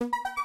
you.